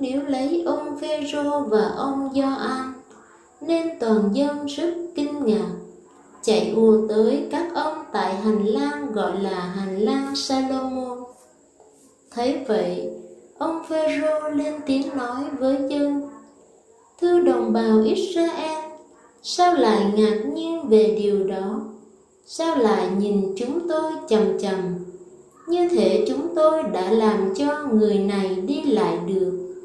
nếu lấy ông Phêrô và ông Gioan, nên toàn dân rất kinh ngạc, chạy ùa tới các ông tại hành lang gọi là hành lang Salomon. Thấy vậy, ông Phêrô lên tiếng nói với dân: Thưa đồng bào Israel, sao lại ngạc nhiên về điều đó? Sao lại nhìn chúng tôi chầm chầm? Như thể chúng tôi đã làm cho người này đi lại được.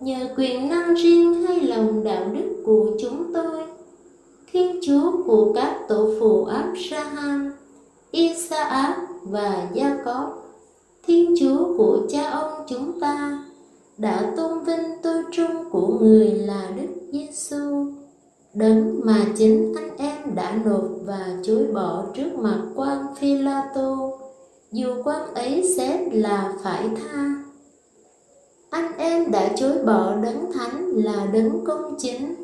Nhờ quyền năng riêng hay lòng đạo đức của chúng tôi, Thiên Chúa của các tổ phụ Abraham, Isaac và Jacob, Thiên Chúa của cha ông chúng ta đã tôn vinh tôi trung của người là Đức Giêsu đấng mà chính anh em đã nộp và chối bỏ trước mặt quan phi la tô dù quan ấy xét là phải tha anh em đã chối bỏ đấng thánh là đấng công chính,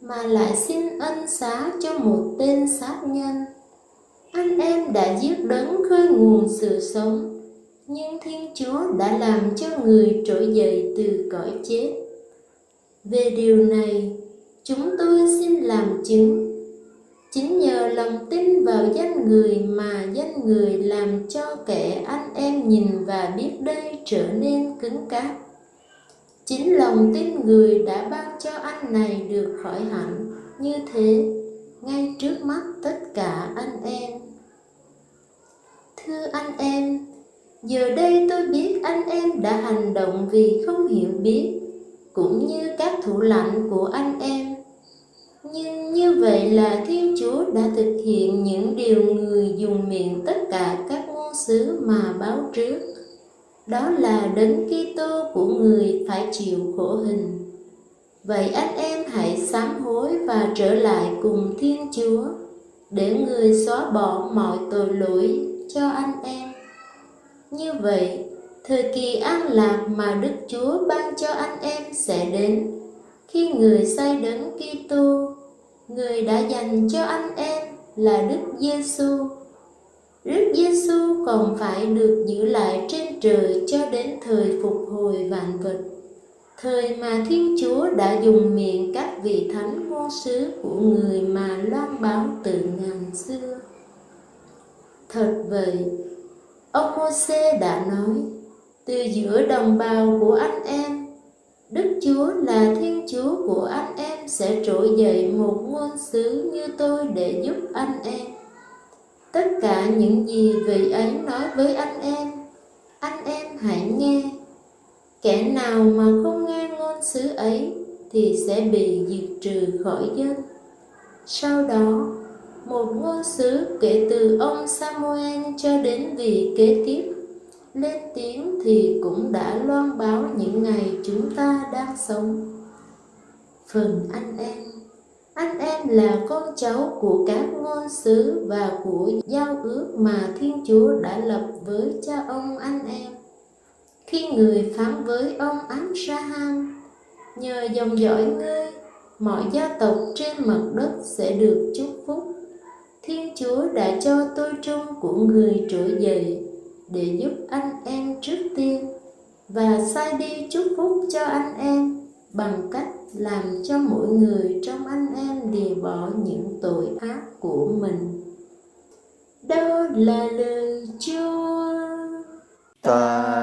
mà lại xin ân xá cho một tên sát nhân. Anh em đã giết đấng khơi nguồn sự sống, nhưng thiên chúa đã làm cho người trỗi dậy từ cõi chết. Về điều này, chúng tôi xin làm chứng. Chính nhờ lòng tin vào danh người mà danh người làm cho kẻ anh em nhìn và biết đây trở nên cứng cáp chính lòng tin người đã ban cho anh này được khỏi hẳn như thế, ngay trước mắt tất cả anh em thưa anh em, giờ đây tôi biết anh em đã hành động vì không hiểu biết, cũng như các thủ lãnh của anh em nhưng như vậy là Thiên Chúa đã thực hiện những điều người dùng miệng tất cả các ngôn sứ mà báo trước. Đó là đấng khi của người phải chịu khổ hình. Vậy anh em hãy sám hối và trở lại cùng Thiên Chúa để người xóa bỏ mọi tội lỗi cho anh em. Như vậy, thời kỳ an lạc mà Đức Chúa ban cho anh em sẽ đến khi người sai đấng Kitô người đã dành cho anh em là Đức Giêsu. Đức Giêsu còn phải được giữ lại trên trừ cho đến thời phục hồi vạn vật, thời mà Thiên Chúa đã dùng miệng các vị thánh ngôn sứ của người mà loan báo từ ngàn xưa. Thật vậy, ông Môsê đã nói, từ giữa đồng bào của anh em Đức Chúa là Thiên Chúa của anh em sẽ trỗi dậy một ngôn sứ như tôi để giúp anh em. Tất cả những gì vị ấy nói với anh em, anh em hãy nghe. Kẻ nào mà không nghe ngôn sứ ấy thì sẽ bị diệt trừ khỏi dân. Sau đó, một ngôn sứ kể từ ông Samuel cho đến vị kế tiếp lên tiếng thì cũng đã loan báo những ngày chúng ta đang sống. Phần anh em anh em là con cháu của các ngôn sứ và của giao ước mà Thiên Chúa đã lập với cha ông anh em. Khi người phán với ông Abraham, nhờ dòng dõi ngươi, mọi gia tộc trên mặt đất sẽ được chúc phúc. Thiên Chúa đã cho tôi trung của người trỗi dậy để giúp anh em trước tiên và sai đi chúc phúc cho anh em bằng cách làm cho mỗi người trong anh em lìa bỏ những tội ác của mình. Đó là lời Chúa. ta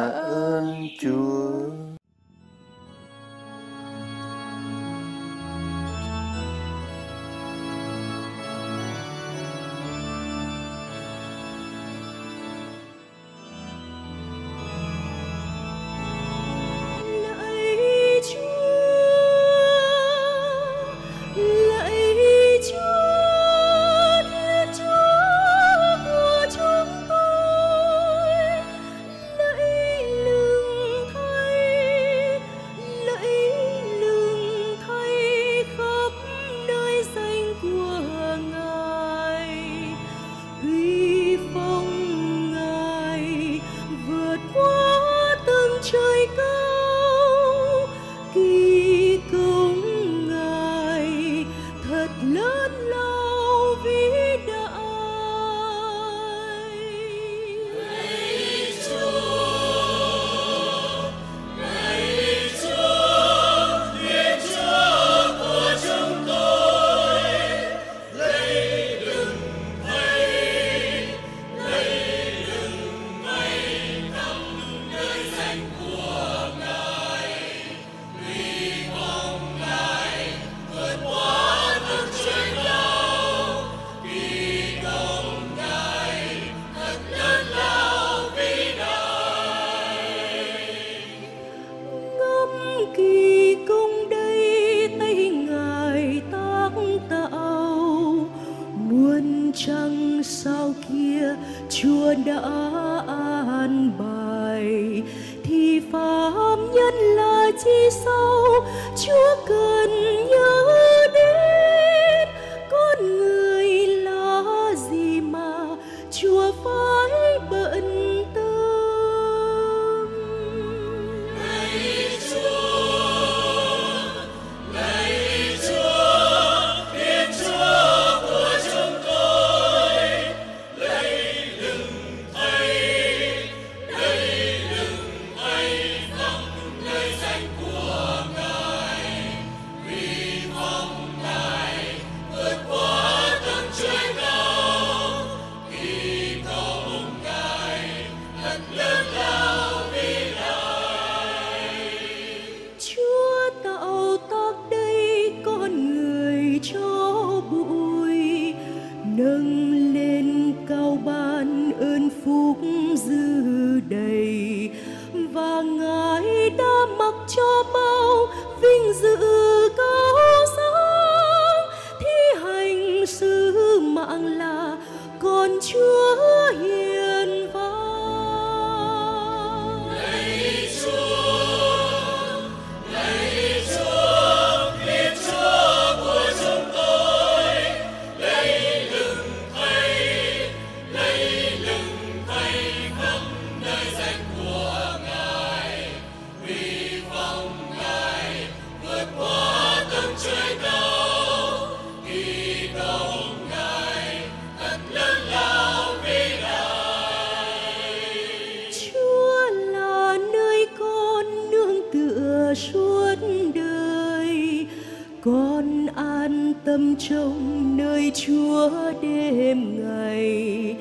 tâm trong nơi Chúa đêm ngày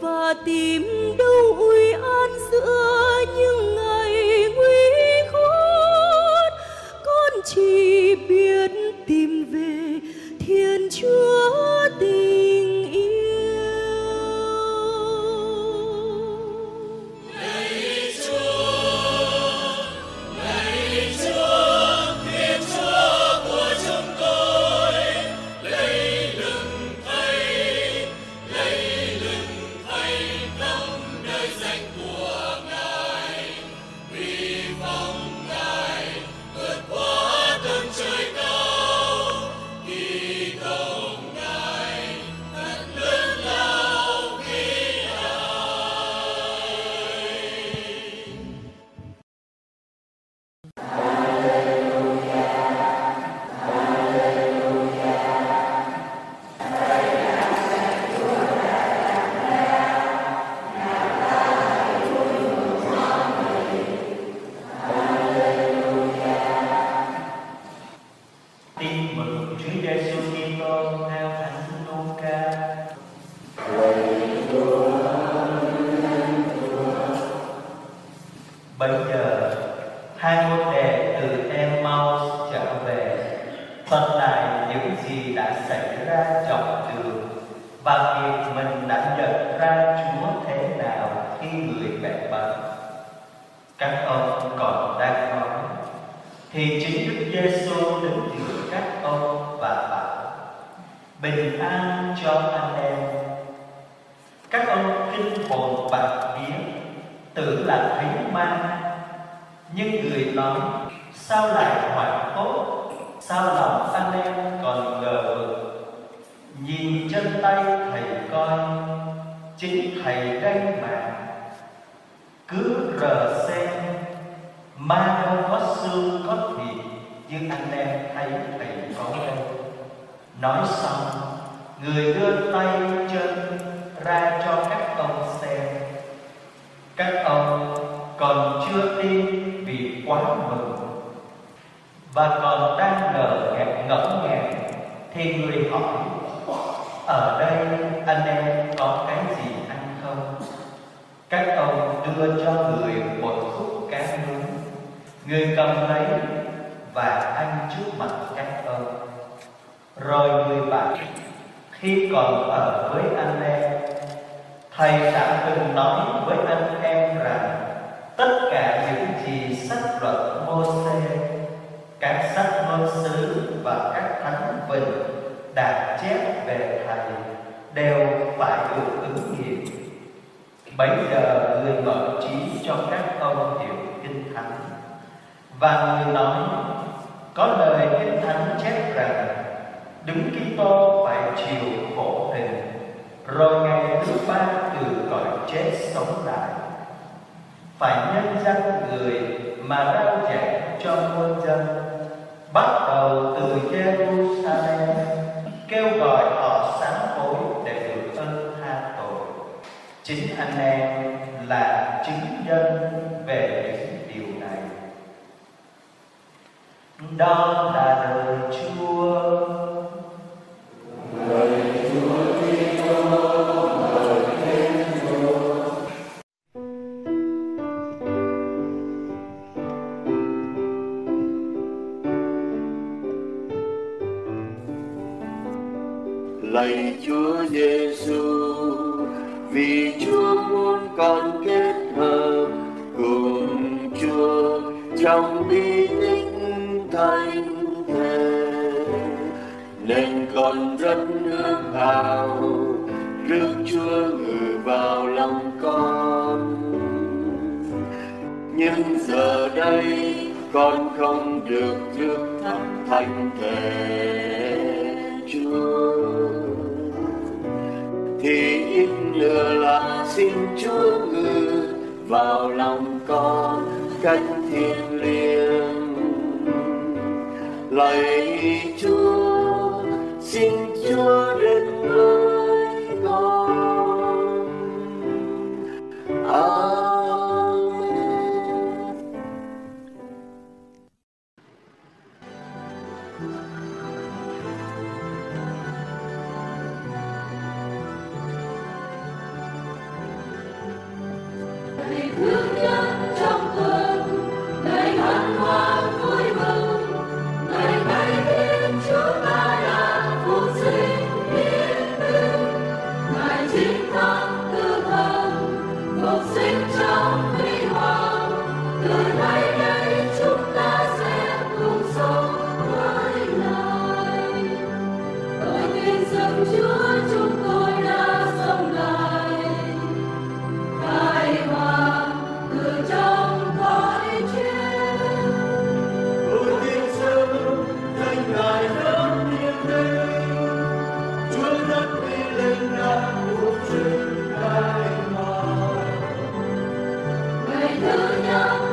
và tìm đâu ủi an giữa Bây giờ, hai môn đệ từ em mau trở về thuật lại những gì đã xảy ra trọng đường và việc mình đã nhận ra Chúa thế nào khi người mẹ bệnh. Các ông còn đang nói, thì chính Đức Giêsu đứng giữa các ông và bảo, bình an cho anh em các ông kinh hồn bạc biến tưởng là thánh ma. Nhưng người nói, sao lại hoảng hốt sao lòng anh em còn ngờ vực? Nhìn chân tay thầy coi, chính thầy đây mà cứ rờ xem, ma không có xương có thịt, nhưng anh em thấy thầy có đây nói xong, người đưa tay chân ra cho các các ông còn chưa tin vì quá mừng. Và còn đang ngờ ngẹt ngỡ ngàng, thì người hỏi, ở đây anh em có cái gì ăn không? Các ông đưa cho người một khúc cá nướng. Người cầm lấy và ăn trước mặt các ông. Rồi người bạn khi còn ở với anh em Thầy đã từng nói với anh em rằng tất cả những gì sách luật Môsê, các sách ngôn sứ và các thánh vịnh đã chép về thầy đều phải được ứng nghiệm. Bấy giờ người mở trí cho các ông hiểu kinh thánh và người nói có lời kinh thánh chép rằng đứng Kitô phải chịu rồi ngày thứ ba từ cõi chết sống lại. Phải nhân dân người mà rao giảng cho muôn dân. Bắt đầu từ Jerusalem, kêu gọi họ sáng tối để được ơn tha tội. Chính anh em là chứng nhân về những điều này. Đó là lạy Chúa Giêsu vì Chúa muốn con kết hợp cùng Chúa trong bí tích thánh thể nên con rất ước ao được Chúa ngự vào lòng con. Nhưng giờ đây con không được rước thánh thành thể Chúa lừa là xin Chúa ngự vào lòng con cách thiêng liêng. Lạy Chúa, xin Chúa đến ngôi Good night. Oh.